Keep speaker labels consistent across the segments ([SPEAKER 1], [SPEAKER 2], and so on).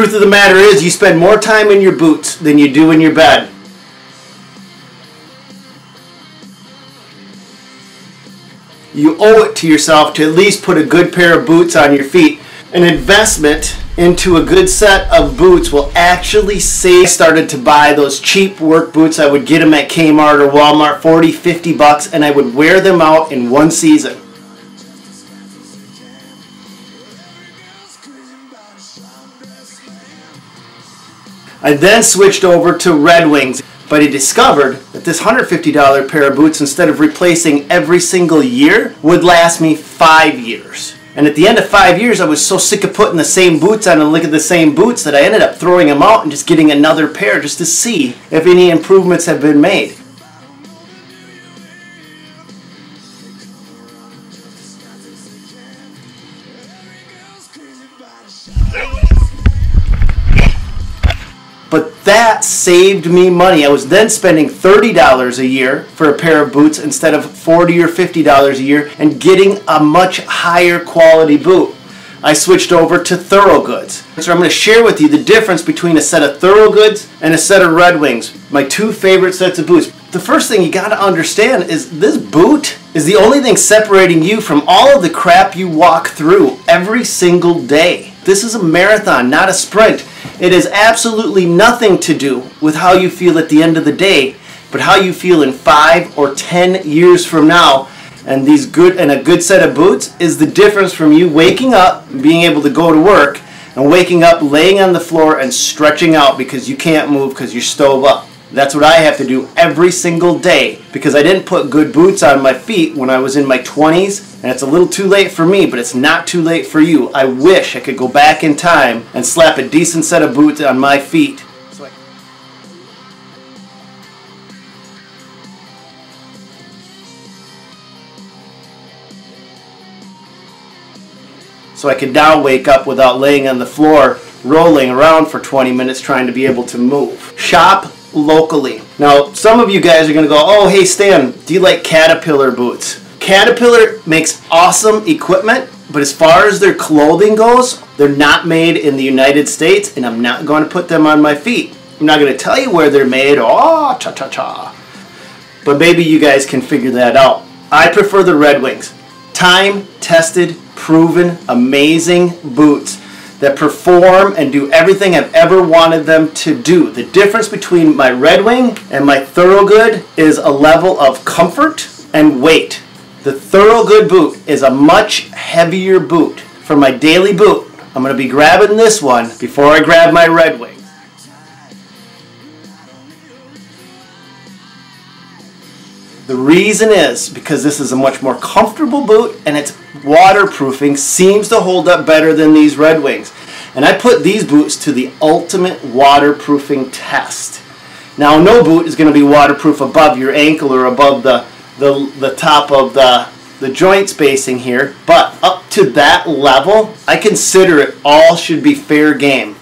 [SPEAKER 1] Truth of the matter is, you spend more time in your boots than you do in your bed. You owe it to yourself to at least put a good pair of boots on your feet. An investment into a good set of boots will actually save. I started to buy those cheap work boots. I would get them at Kmart or Walmart, 40, 50 bucks, and I would wear them out in one season. I then switched over to Red Wings, but I discovered that this $150 pair of boots, instead of replacing every single year, would last me five years. And at the end of five years, I was so sick of putting the same boots on and looking at the same boots that I ended up throwing them out and just getting another pair just to see if any improvements have been made. That saved me money. I was then spending $30 a year for a pair of boots instead of 40 or $50 a year and getting a much higher quality boot. I switched over to Thorogoods. So I'm going to share with you the difference between a set of Thorogoods and a set of Red Wings, my two favorite sets of boots. The first thing you got to understand is this boot is the only thing separating you from all of the crap you walk through every single day. This is a marathon, not a sprint. It has absolutely nothing to do with how you feel at the end of the day, but how you feel in five or ten years from now. And these good and a good set of boots is the difference from you waking up, being able to go to work, and waking up, laying on the floor, and stretching out because you can't move because you're stove up. That's what I have to do every single day because I didn't put good boots on my feet when I was in my 20s and it's a little too late for me, but it's not too late for you. I wish I could go back in time and slap a decent set of boots on my feet. So I could now wake up without laying on the floor rolling around for 20 minutes trying to be able to move. Shop locally. Now, some of you guys are going to go, oh, hey, Stan, do you like Caterpillar boots? Caterpillar makes awesome equipment, but as far as their clothing goes, they're not made in the United States, and I'm not going to put them on my feet. I'm not going to tell you where they're made. Oh, cha cha cha. But maybe you guys can figure that out. I prefer the Red Wings. Time tested, proven, amazing boots that perform and do everything I've ever wanted them to do. The difference between my Red Wing and my Thorogood is a level of comfort and weight. The Thorogood boot is a much heavier boot. For my daily boot, I'm going to be grabbing this one before I grab my Red Wing. The reason is because this is a much more comfortable boot and its waterproofing seems to hold up better than these Red Wings. And I put these boots to the ultimate waterproofing test. Now no boot is going to be waterproof above your ankle or above the, the, the top of the, the joint spacing here, but up to that level, I consider it all should be fair game.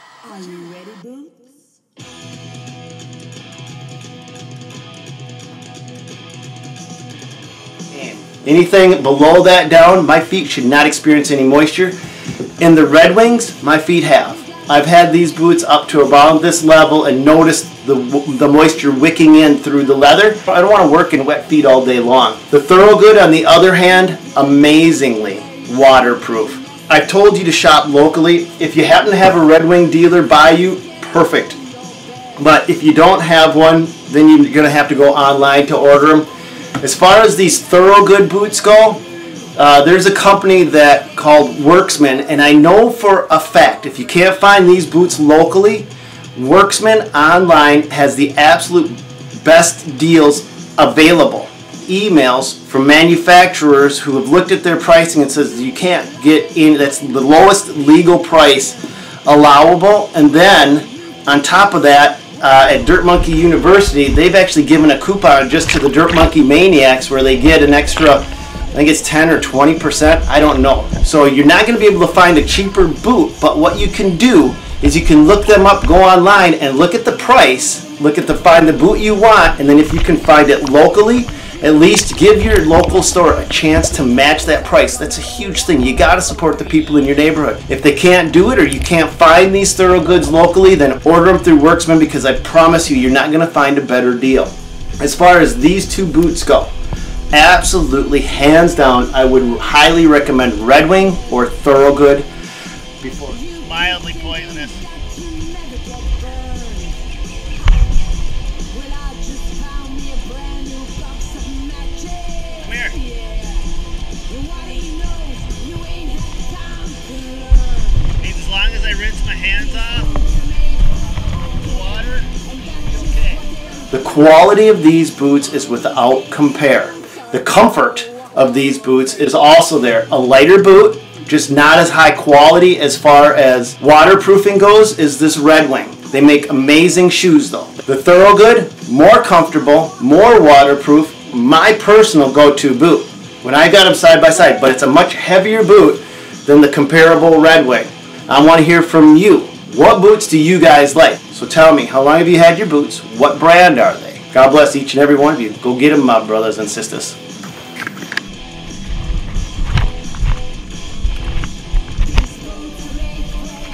[SPEAKER 1] Anything below that down, my feet should not experience any moisture. In the Red Wings, my feet have. I've had these boots up to about this level and noticed the, the moisture wicking in through the leather. I don't want to work in wet feet all day long. The Thorogood, on the other hand, amazingly waterproof. I've told you to shop locally. If you happen to have a Red Wing dealer by you, perfect. But if you don't have one, then you're going to have to go online to order them. As far as these Thorogood boots go, uh, there's a company that called Worksman, and I know for a fact if you can't find these boots locally, Worksman online has the absolute best deals available. Emails from manufacturers who have looked at their pricing and says you can't get in. That's the lowest legal price allowable, and then on top of that, uh, at Dirt Monkey University, they've actually given a coupon just to the Dirt Monkey Maniacs where they get an extra, I think it's 10 or 20%, I don't know. So you're not going to be able to find a cheaper boot, but what you can do is you can look them up, go online and look at the price, look at the find the boot you want, and then if you can find it locally, at least give your local store a chance to match that price. That's a huge thing. You got to support the people in your neighborhood. If they can't do it or you can't find these Thorogoods locally, then order them through Worksman because I promise you, you're not going to find a better deal. As far as these two boots go, absolutely hands down, I would highly recommend Red Wing or Thorogood Before
[SPEAKER 2] Mildly poisonous. I rinse my hands off water, okay.
[SPEAKER 1] The quality of these boots is without compare. The comfort of these boots is also there. A lighter boot, just not as high quality as far as waterproofing goes, is this Red Wing. They make amazing shoes though. The Thorogood, more comfortable, more waterproof, my personal go-to boot. When I got them side by side, but it's a much heavier boot than the comparable Red Wing. I want to hear from you. What boots do you guys like? So tell me, how long have you had your boots? What brand are they? God bless each and every one of you. Go get them, my brothers and sisters.